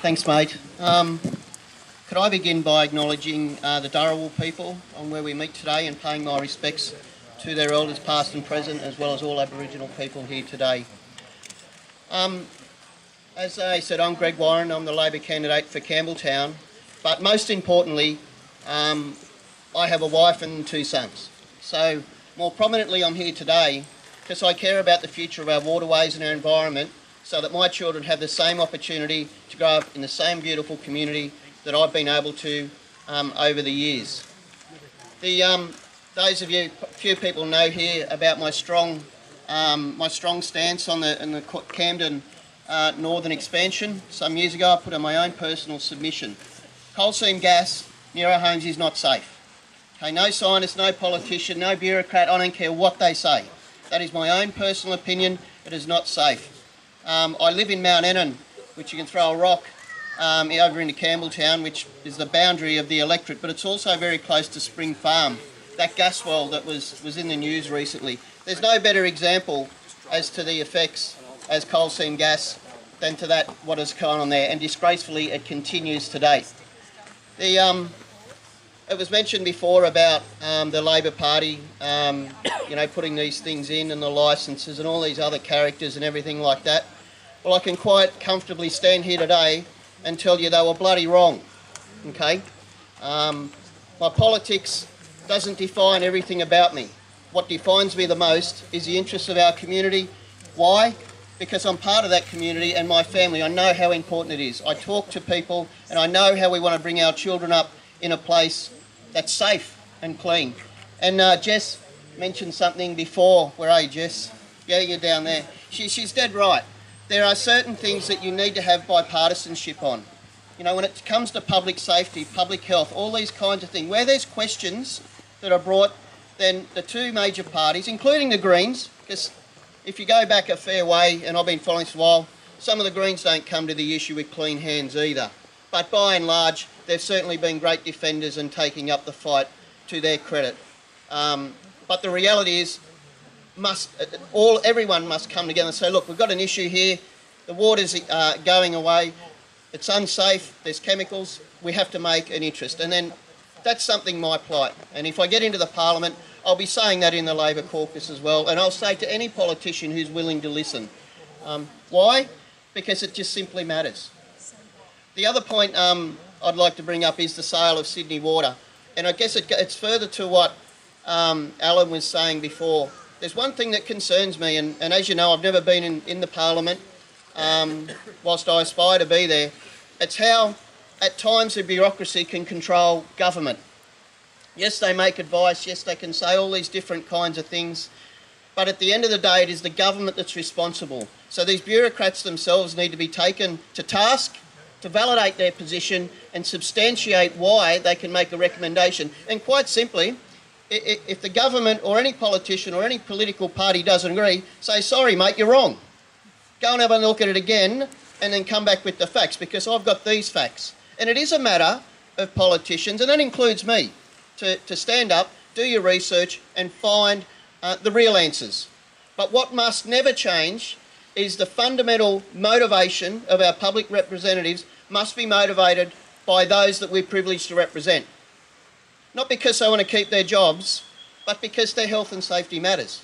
Thanks, mate. Um, could I begin by acknowledging uh, the Dharawal people on where we meet today and paying my respects to their elders past and present as well as all Aboriginal people here today. Um, as I said, I'm Greg Warren, I'm the Labor candidate for Campbelltown, but most importantly, um, I have a wife and two sons. So more prominently I'm here today because I care about the future of our waterways and our environment so that my children have the same opportunity to grow up in the same beautiful community that I've been able to um, over the years. The, um, those of you, few people know here about my strong, um, my strong stance on the, on the Camden uh, Northern expansion. Some years ago I put in my own personal submission. Coal seam gas near our homes is not safe. Okay, no scientist, no politician, no bureaucrat, I don't care what they say. That is my own personal opinion, it is not safe. Um, I live in Mount Annan, which you can throw a rock um, over into Campbelltown, which is the boundary of the electorate, but it's also very close to Spring Farm, that gas well that was, was in the news recently. There's no better example as to the effects as coal seam gas than to that what has gone on there, and disgracefully it continues to date. The, um, it was mentioned before about um, the Labor Party, um, you know, putting these things in and the licences and all these other characters and everything like that. Well, I can quite comfortably stand here today and tell you they were bloody wrong. Okay? Um, my politics doesn't define everything about me. What defines me the most is the interests of our community. Why? Because I'm part of that community and my family. I know how important it is. I talk to people and I know how we want to bring our children up in a place that's safe and clean. And uh, Jess mentioned something before. Where are you, Jess? Yeah, you're down there. She, she's dead right there are certain things that you need to have bipartisanship on. You know, when it comes to public safety, public health, all these kinds of things, where there's questions that are brought, then the two major parties, including the Greens, because if you go back a fair way, and I've been following this for a while, some of the Greens don't come to the issue with clean hands either. But by and large, they've certainly been great defenders and taking up the fight to their credit. Um, but the reality is, must all everyone must come together and say, look, we've got an issue here. The water's uh, going away. It's unsafe. There's chemicals. We have to make an interest. And then that's something my plight. And if I get into the parliament, I'll be saying that in the Labor caucus as well. And I'll say to any politician who's willing to listen. Um, why? Because it just simply matters. The other point um, I'd like to bring up is the sale of Sydney Water. And I guess it, it's further to what um, Alan was saying before there's one thing that concerns me, and, and as you know, I've never been in, in the Parliament, um, whilst I aspire to be there. It's how, at times, the bureaucracy can control government. Yes, they make advice, yes, they can say all these different kinds of things, but at the end of the day, it is the government that's responsible. So these bureaucrats themselves need to be taken to task to validate their position and substantiate why they can make a recommendation. And quite simply, if the government or any politician or any political party doesn't agree, say, sorry, mate, you're wrong. Go and have a look at it again and then come back with the facts because I've got these facts. And it is a matter of politicians, and that includes me, to, to stand up, do your research, and find uh, the real answers. But what must never change is the fundamental motivation of our public representatives must be motivated by those that we're privileged to represent not because they want to keep their jobs, but because their health and safety matters.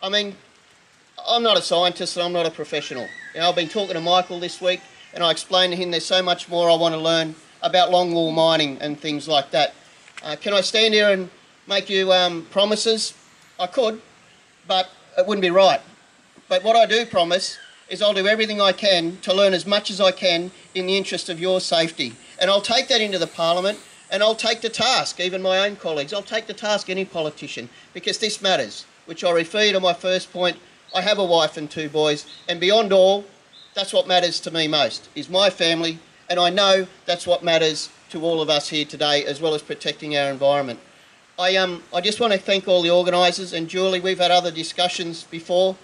I mean, I'm not a scientist and I'm not a professional. You know, I've been talking to Michael this week and I explained to him there's so much more I want to learn about longwall mining and things like that. Uh, can I stand here and make you um, promises? I could, but it wouldn't be right. But what I do promise is I'll do everything I can to learn as much as I can in the interest of your safety. And I'll take that into the Parliament and I'll take to task, even my own colleagues, I'll take to task any politician because this matters, which I refer to my first point. I have a wife and two boys, and beyond all, that's what matters to me most, is my family, and I know that's what matters to all of us here today, as well as protecting our environment. I, um, I just want to thank all the organisers, and Julie, we've had other discussions before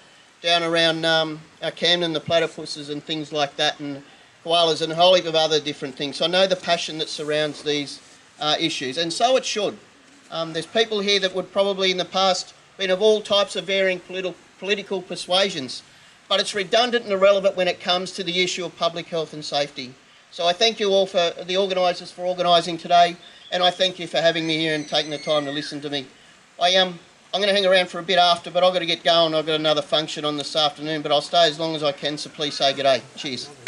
down around um, our Camden, the platypuses and things like that, and koalas and a whole heap of other different things. So I know the passion that surrounds these uh, issues, and so it should. Um, there's people here that would probably in the past been of all types of varying politi political persuasions, but it's redundant and irrelevant when it comes to the issue of public health and safety. So I thank you all for the organisers for organising today, and I thank you for having me here and taking the time to listen to me. I um, I'm going to hang around for a bit after, but I've got to get going. I've got another function on this afternoon, but I'll stay as long as I can, so please say good day. Cheers.